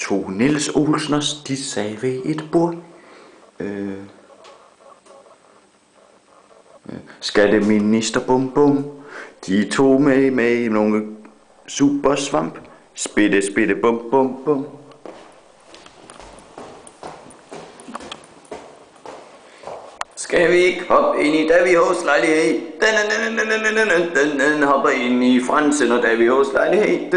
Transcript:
to Niels Olsners, de sad ved et bord. Øh, skatteminister bum bum, de to med med nogle supersvamp. Spitte, spitte, bum, bum, bum. Skal vi ikke hoppe ind i Davy H's lejlighed? Den, den, den, den, den, den, den, den hopper ind i Fransen og Davy H's lejlighed.